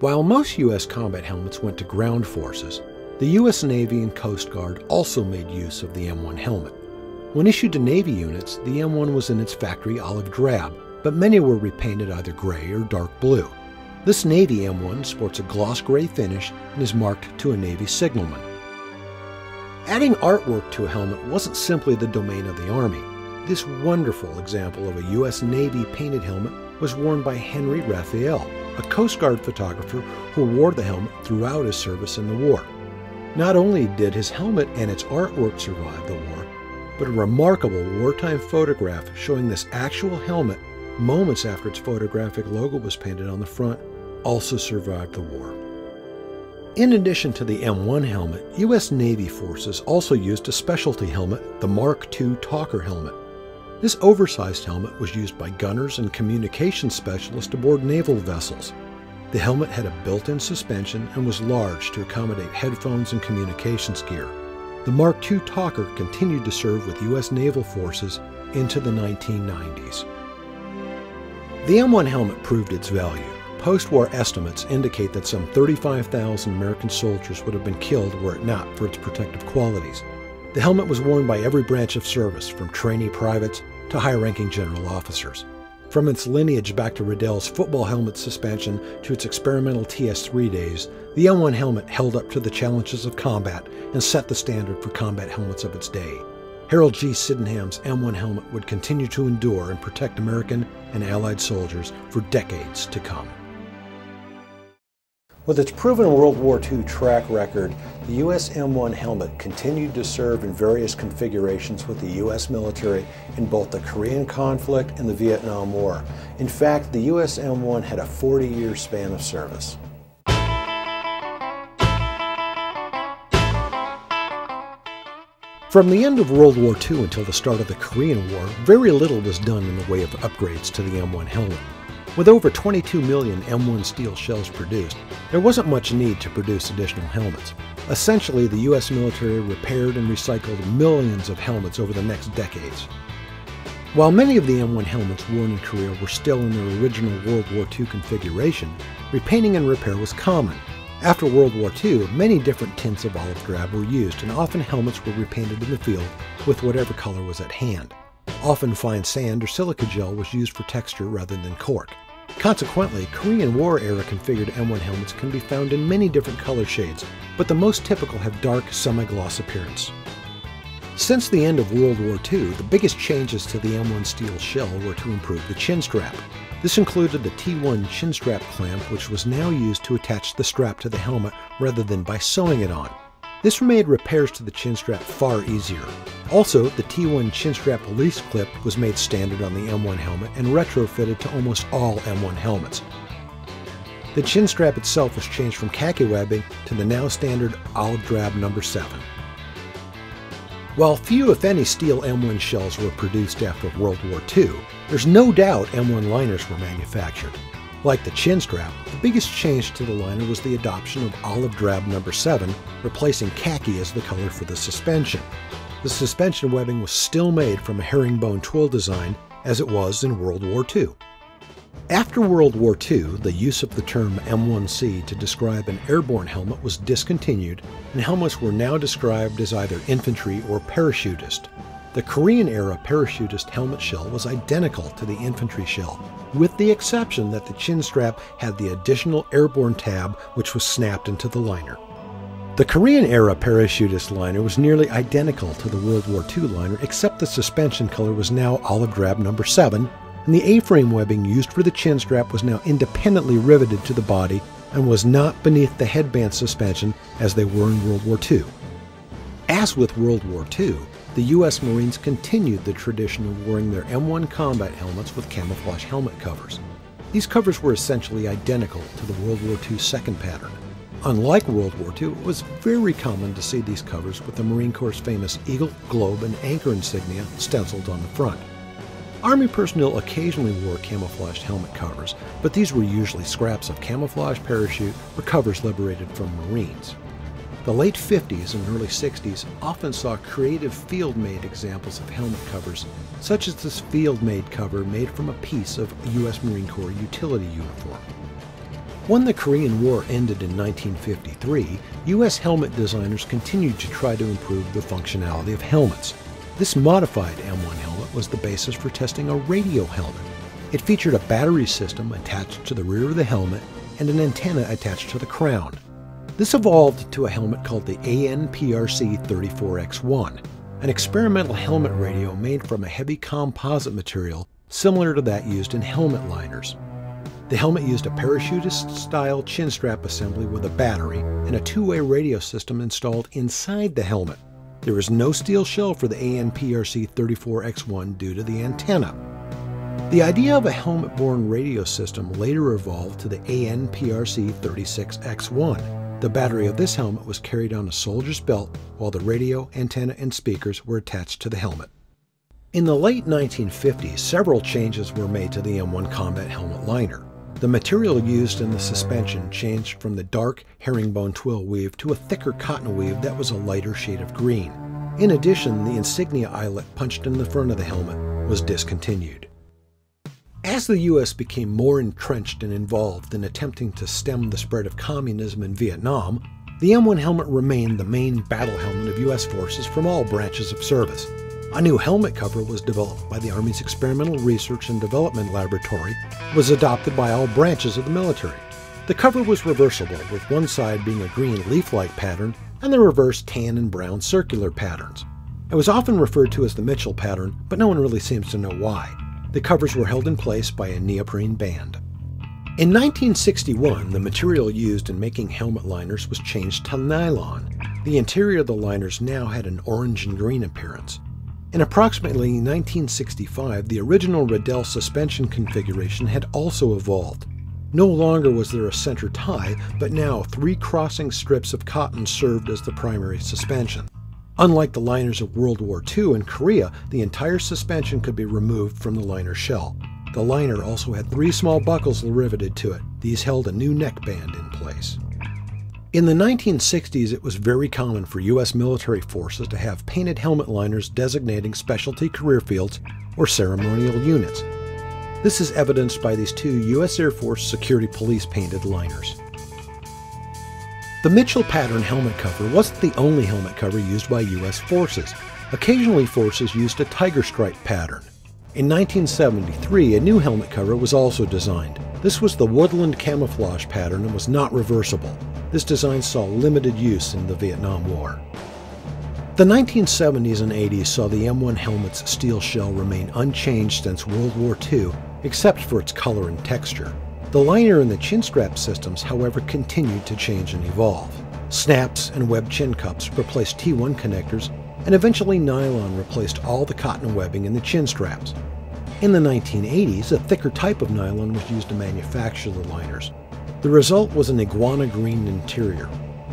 While most U.S. combat helmets went to ground forces, the U.S. Navy and Coast Guard also made use of the M1 helmet. When issued to Navy units, the M1 was in its factory olive drab, but many were repainted either gray or dark blue. This Navy M1 sports a gloss gray finish and is marked to a Navy signalman. Adding artwork to a helmet wasn't simply the domain of the Army. This wonderful example of a U.S. Navy painted helmet was worn by Henry Raphael, a Coast Guard photographer who wore the helmet throughout his service in the war. Not only did his helmet and its artwork survive the war, but a remarkable wartime photograph showing this actual helmet moments after its photographic logo was painted on the front also survived the war. In addition to the M1 helmet, U.S. Navy forces also used a specialty helmet, the Mark II Talker helmet. This oversized helmet was used by gunners and communication specialists aboard naval vessels. The helmet had a built-in suspension and was large to accommodate headphones and communications gear. The Mark II Talker continued to serve with U.S. naval forces into the 1990s. The M1 helmet proved its value. Post-war estimates indicate that some 35,000 American soldiers would have been killed were it not for its protective qualities. The helmet was worn by every branch of service, from trainee privates to high-ranking general officers. From its lineage back to Riddell's football helmet suspension to its experimental TS3 days, the M1 helmet held up to the challenges of combat and set the standard for combat helmets of its day. Harold G. Sydenham's M1 helmet would continue to endure and protect American and Allied soldiers for decades to come. With its proven World War II track record, the U.S. M1 helmet continued to serve in various configurations with the U.S. military in both the Korean conflict and the Vietnam War. In fact, the U.S. M1 had a 40-year span of service. From the end of World War II until the start of the Korean War, very little was done in the way of upgrades to the M1 helmet. With over 22 million M1 steel shells produced, there wasn't much need to produce additional helmets. Essentially, the U.S. military repaired and recycled millions of helmets over the next decades. While many of the M1 helmets worn in Korea were still in their original World War II configuration, repainting and repair was common. After World War II, many different tints of olive drab were used, and often helmets were repainted in the field with whatever color was at hand. Often fine sand or silica gel was used for texture rather than cork. Consequently, Korean War era configured M1 helmets can be found in many different color shades, but the most typical have dark semi-gloss appearance. Since the end of World War II, the biggest changes to the M1 steel shell were to improve the chin strap. This included the T1 chin strap clamp, which was now used to attach the strap to the helmet rather than by sewing it on. This made repairs to the chin strap far easier. Also, the T1 chin strap release clip was made standard on the M1 helmet and retrofitted to almost all M1 helmets. The chin strap itself was changed from khaki webbing to the now standard olive drab number 7. While few, if any, steel M1 shells were produced after World War II, there's no doubt M1 liners were manufactured. Like the chin strap, the biggest change to the liner was the adoption of olive drab number 7, replacing khaki as the color for the suspension. The suspension webbing was still made from a herringbone twill design as it was in World War II. After World War II, the use of the term M1C to describe an airborne helmet was discontinued, and helmets were now described as either infantry or parachutist. The Korean era parachutist helmet shell was identical to the infantry shell, with the exception that the chin strap had the additional airborne tab which was snapped into the liner. The Korean era parachutist liner was nearly identical to the World War II liner, except the suspension color was now olive drab number 7, and the A-frame webbing used for the chin strap was now independently riveted to the body and was not beneath the headband suspension as they were in World War II. As with World War II, the U.S. Marines continued the tradition of wearing their M1 combat helmets with camouflage helmet covers. These covers were essentially identical to the World War II second pattern. Unlike World War II, it was very common to see these covers with the Marine Corps' famous Eagle, Globe, and Anchor insignia stenciled on the front. Army personnel occasionally wore camouflaged helmet covers, but these were usually scraps of camouflage parachute or covers liberated from Marines. The late 50s and early 60s often saw creative field-made examples of helmet covers, such as this field-made cover made from a piece of U.S. Marine Corps utility uniform. When the Korean War ended in 1953, U.S. helmet designers continued to try to improve the functionality of helmets. This modified M1 helmet was the basis for testing a radio helmet. It featured a battery system attached to the rear of the helmet and an antenna attached to the crown. This evolved to a helmet called the ANPRC 34X1, an experimental helmet radio made from a heavy composite material similar to that used in helmet liners. The helmet used a parachutist-style chin strap assembly with a battery and a two-way radio system installed inside the helmet. There was no steel shell for the ANPRC 34X1 due to the antenna. The idea of a helmet-borne radio system later evolved to the ANPRC 36X1. The battery of this helmet was carried on a soldier's belt while the radio, antenna, and speakers were attached to the helmet. In the late 1950s, several changes were made to the M1 combat helmet liner. The material used in the suspension changed from the dark herringbone twill weave to a thicker cotton weave that was a lighter shade of green. In addition, the insignia eyelet punched in the front of the helmet was discontinued. As the U.S. became more entrenched and involved in attempting to stem the spread of communism in Vietnam, the M1 helmet remained the main battle helmet of U.S. forces from all branches of service. A new helmet cover was developed by the Army's Experimental Research and Development Laboratory, was adopted by all branches of the military. The cover was reversible, with one side being a green leaf-like pattern and the reverse tan and brown circular patterns. It was often referred to as the Mitchell pattern, but no one really seems to know why. The covers were held in place by a neoprene band. In 1961, the material used in making helmet liners was changed to nylon. The interior of the liners now had an orange and green appearance. In approximately 1965, the original Riddell suspension configuration had also evolved. No longer was there a center tie, but now three crossing strips of cotton served as the primary suspension. Unlike the liners of World War II and Korea, the entire suspension could be removed from the liner shell. The liner also had three small buckles riveted to it. These held a new neckband in place. In the 1960s, it was very common for U.S. military forces to have painted helmet liners designating specialty career fields or ceremonial units. This is evidenced by these two U.S. Air Force Security Police painted liners. The Mitchell pattern helmet cover wasn't the only helmet cover used by U.S. forces. Occasionally, forces used a tiger stripe pattern. In 1973, a new helmet cover was also designed. This was the woodland camouflage pattern and was not reversible. This design saw limited use in the Vietnam War. The 1970s and 80s saw the M1 helmet's steel shell remain unchanged since World War II, except for its color and texture. The liner and the chin strap systems, however, continued to change and evolve. Snaps and web chin cups replaced T1 connectors, and eventually nylon replaced all the cotton webbing in the chin straps. In the 1980s, a thicker type of nylon was used to manufacture the liners, the result was an iguana green interior.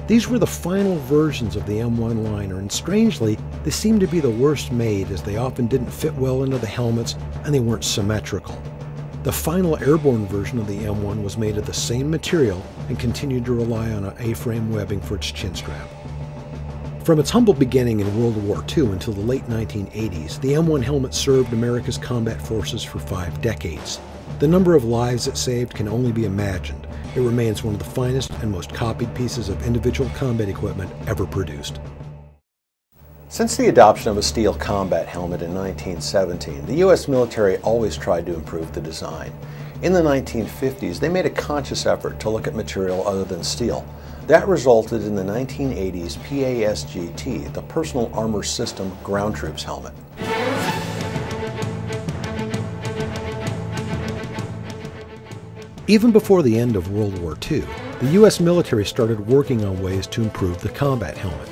These were the final versions of the M1 liner, and strangely, they seemed to be the worst made as they often didn't fit well into the helmets and they weren't symmetrical. The final airborne version of the M1 was made of the same material and continued to rely on an A-frame webbing for its chin strap. From its humble beginning in World War II until the late 1980s, the M1 helmet served America's combat forces for five decades. The number of lives it saved can only be imagined, it remains one of the finest and most copied pieces of individual combat equipment ever produced. Since the adoption of a steel combat helmet in 1917, the U.S. military always tried to improve the design. In the 1950s, they made a conscious effort to look at material other than steel. That resulted in the 1980s PASGT, the Personal Armor System Ground Troops helmet. Even before the end of World War II, the U.S. military started working on ways to improve the combat helmet.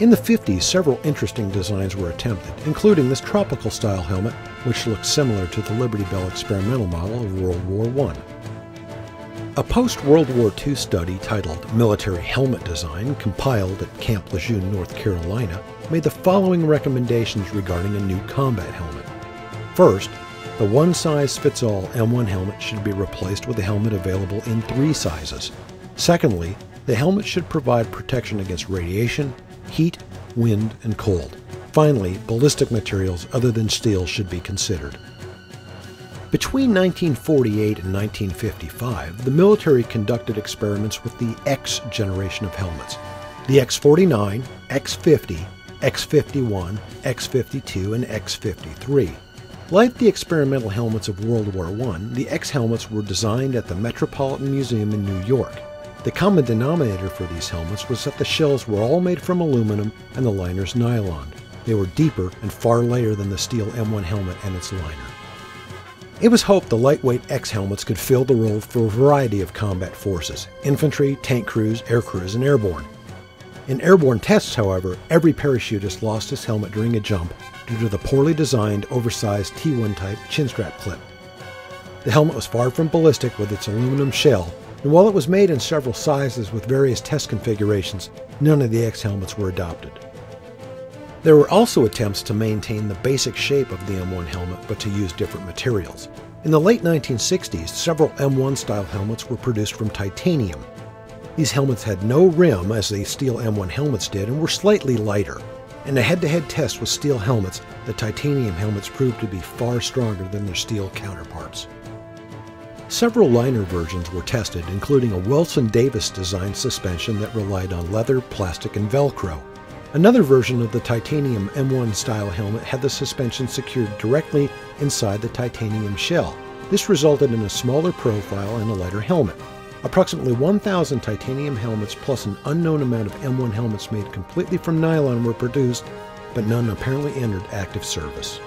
In the 50s, several interesting designs were attempted, including this tropical style helmet, which looks similar to the Liberty Bell experimental model of World War I. A post World War II study titled Military Helmet Design, compiled at Camp Lejeune, North Carolina, made the following recommendations regarding a new combat helmet. First, the one size fits all M1 helmet should be replaced with a helmet available in three sizes. Secondly, the helmet should provide protection against radiation, heat, wind, and cold. Finally, ballistic materials other than steel should be considered. Between 1948 and 1955, the military conducted experiments with the X generation of helmets. The X49, X50, X51, X52, and X53. Like the experimental helmets of World War I, the X helmets were designed at the Metropolitan Museum in New York the common denominator for these helmets was that the shells were all made from aluminum and the liners nylon. They were deeper and far lighter than the steel M1 helmet and its liner. It was hoped the lightweight X helmets could fill the role for a variety of combat forces infantry, tank crews, air crews, and airborne. In airborne tests, however, every parachutist lost his helmet during a jump due to the poorly designed, oversized T1 type chin strap clip. The helmet was far from ballistic with its aluminum shell and while it was made in several sizes with various test configurations, none of the X helmets were adopted. There were also attempts to maintain the basic shape of the M1 helmet but to use different materials. In the late 1960s, several M1 style helmets were produced from titanium. These helmets had no rim as the steel M1 helmets did and were slightly lighter. In a head-to-head test with steel helmets, the titanium helmets proved to be far stronger than their steel counterparts. Several liner versions were tested, including a Wilson Davis designed suspension that relied on leather, plastic, and Velcro. Another version of the titanium M1 style helmet had the suspension secured directly inside the titanium shell. This resulted in a smaller profile and a lighter helmet. Approximately 1,000 titanium helmets plus an unknown amount of M1 helmets made completely from nylon were produced, but none apparently entered active service.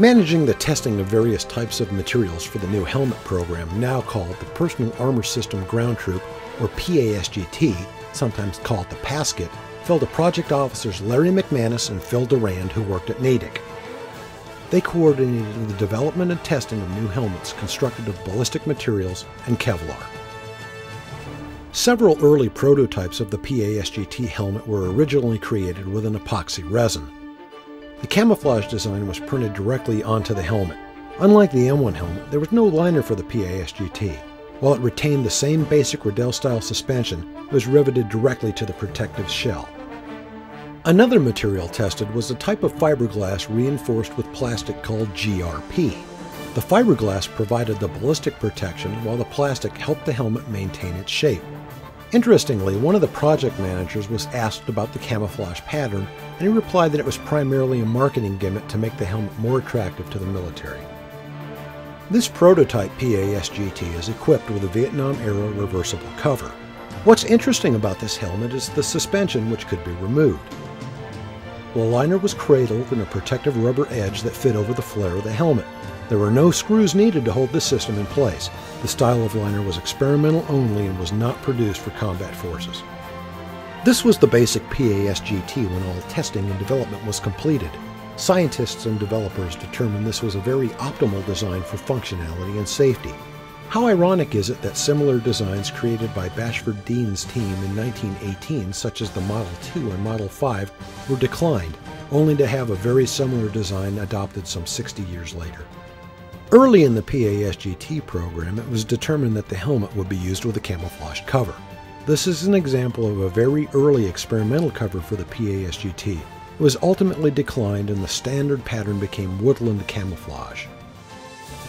Managing the testing of various types of materials for the new helmet program, now called the Personal Armor System Ground Troop, or PASGT, sometimes called the PASKET, fell to project officers Larry McManus and Phil Durand, who worked at Natick. They coordinated the development and testing of new helmets constructed of ballistic materials and Kevlar. Several early prototypes of the PASGT helmet were originally created with an epoxy resin. The camouflage design was printed directly onto the helmet. Unlike the M1 helmet, there was no liner for the PASGT. While it retained the same basic Riddell-style suspension, it was riveted directly to the protective shell. Another material tested was a type of fiberglass reinforced with plastic called GRP. The fiberglass provided the ballistic protection while the plastic helped the helmet maintain its shape. Interestingly, one of the project managers was asked about the camouflage pattern, and he replied that it was primarily a marketing gimmick to make the helmet more attractive to the military. This prototype PASGT is equipped with a Vietnam-era reversible cover. What's interesting about this helmet is the suspension which could be removed. The liner was cradled in a protective rubber edge that fit over the flare of the helmet. There were no screws needed to hold the system in place. The style of liner was experimental only and was not produced for combat forces. This was the basic PASGT when all testing and development was completed. Scientists and developers determined this was a very optimal design for functionality and safety. How ironic is it that similar designs created by Bashford Dean's team in 1918, such as the Model 2 and Model 5, were declined, only to have a very similar design adopted some 60 years later. Early in the PASGT program, it was determined that the helmet would be used with a camouflaged cover. This is an example of a very early experimental cover for the PASGT. It was ultimately declined and the standard pattern became woodland camouflage.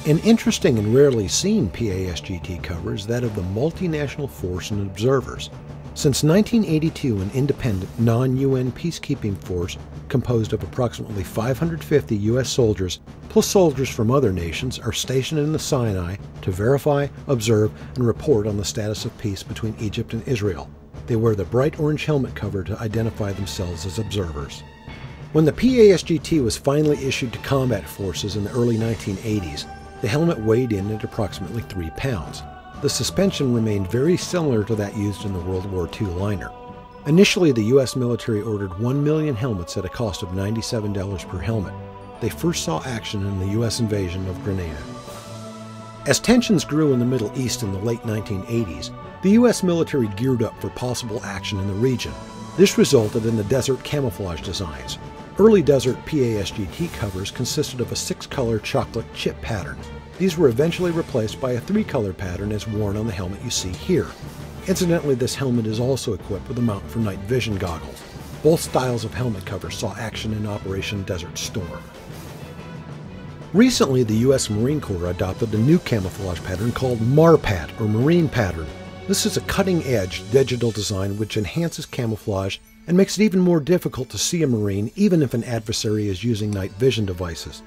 An interesting and rarely seen PASGT cover is that of the Multinational Force and Observers. Since 1982, an independent, non UN peacekeeping force composed of approximately 550 U.S. soldiers plus soldiers from other nations are stationed in the Sinai to verify, observe, and report on the status of peace between Egypt and Israel. They wear the bright orange helmet cover to identify themselves as observers. When the PASGT was finally issued to combat forces in the early 1980s, the helmet weighed in at approximately 3 pounds. The suspension remained very similar to that used in the World War II liner. Initially, the U.S. military ordered 1 million helmets at a cost of $97 per helmet. They first saw action in the U.S. invasion of Grenada. As tensions grew in the Middle East in the late 1980s, the U.S. military geared up for possible action in the region. This resulted in the desert camouflage designs. Early desert PASGT covers consisted of a six-color chocolate chip pattern. These were eventually replaced by a three-color pattern as worn on the helmet you see here. Incidentally, this helmet is also equipped with a mount for night vision goggles. Both styles of helmet covers saw action in Operation Desert Storm. Recently, the U.S. Marine Corps adopted a new camouflage pattern called MARPAT, or Marine Pattern. This is a cutting-edge digital design which enhances camouflage and makes it even more difficult to see a Marine even if an adversary is using night vision devices.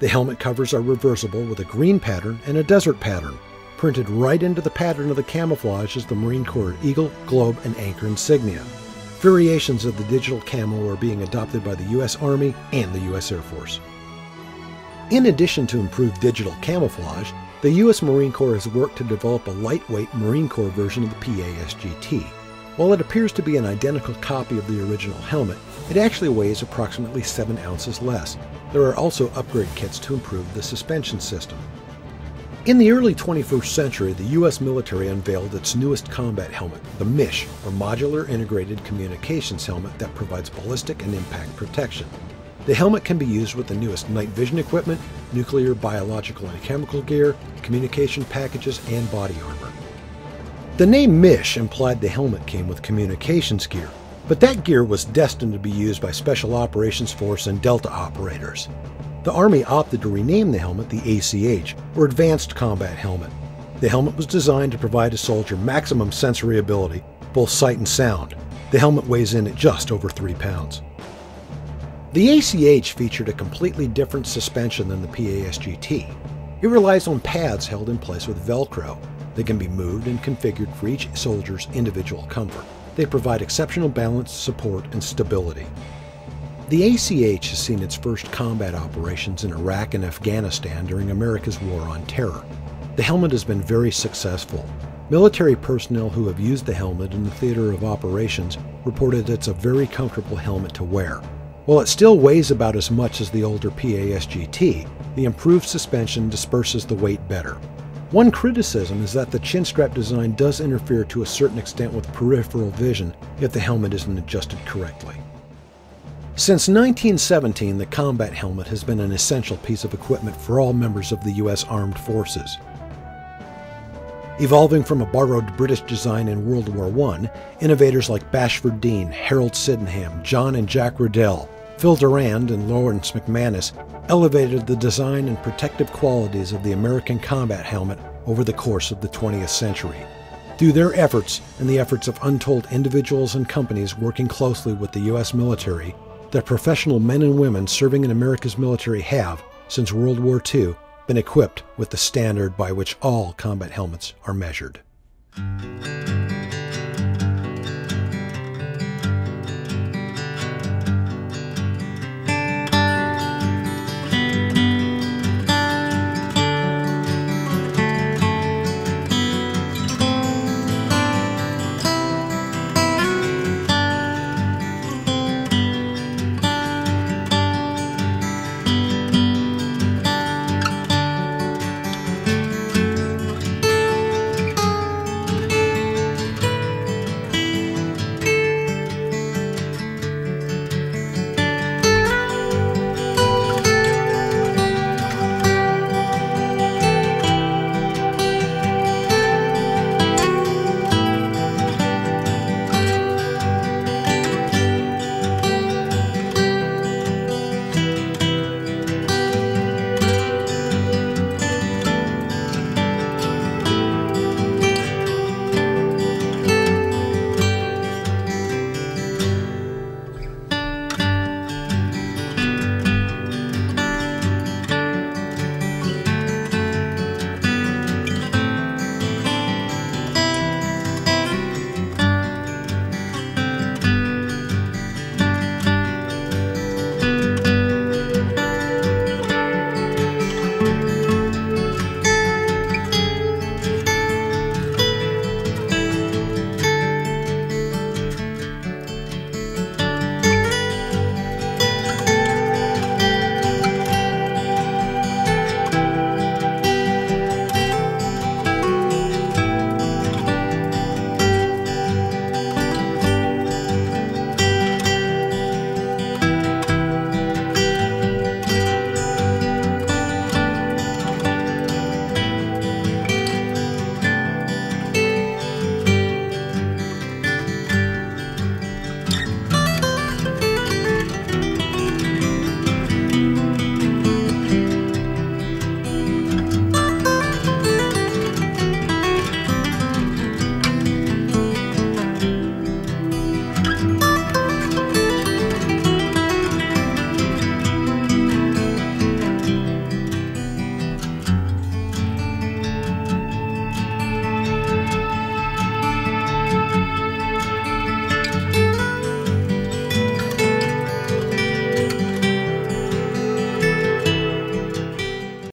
The helmet covers are reversible with a green pattern and a desert pattern. Printed right into the pattern of the camouflage is the Marine Corps Eagle, Globe, and Anchor insignia. Variations of the digital camo are being adopted by the U.S. Army and the U.S. Air Force. In addition to improved digital camouflage, the U.S. Marine Corps has worked to develop a lightweight Marine Corps version of the PASGT. While it appears to be an identical copy of the original helmet, it actually weighs approximately 7 ounces less. There are also upgrade kits to improve the suspension system. In the early 21st century, the U.S. military unveiled its newest combat helmet, the MICH, or Modular Integrated Communications Helmet that provides ballistic and impact protection. The helmet can be used with the newest night vision equipment, nuclear, biological, and chemical gear, communication packages, and body armor. The name MICH implied the helmet came with communications gear, but that gear was destined to be used by Special Operations Force and Delta operators. The Army opted to rename the helmet the ACH, or Advanced Combat Helmet. The helmet was designed to provide a soldier maximum sensory ability, both sight and sound. The helmet weighs in at just over 3 pounds. The ACH featured a completely different suspension than the PASGT. It relies on pads held in place with Velcro, that can be moved and configured for each soldier's individual comfort. They provide exceptional balance, support, and stability. The ACH has seen its first combat operations in Iraq and Afghanistan during America's war on terror. The helmet has been very successful. Military personnel who have used the helmet in the theater of operations reported it's a very comfortable helmet to wear. While it still weighs about as much as the older PASGT, the improved suspension disperses the weight better. One criticism is that the chin strap design does interfere to a certain extent with peripheral vision if the helmet isn't adjusted correctly. Since 1917, the combat helmet has been an essential piece of equipment for all members of the U.S. Armed Forces. Evolving from a borrowed British design in World War I, innovators like Bashford Dean, Harold Sydenham, John and Jack Riddell, Phil Durand, and Lawrence McManus elevated the design and protective qualities of the American combat helmet over the course of the 20th century. Through their efforts and the efforts of untold individuals and companies working closely with the U.S. military, the professional men and women serving in America's military have, since World War II, been equipped with the standard by which all combat helmets are measured.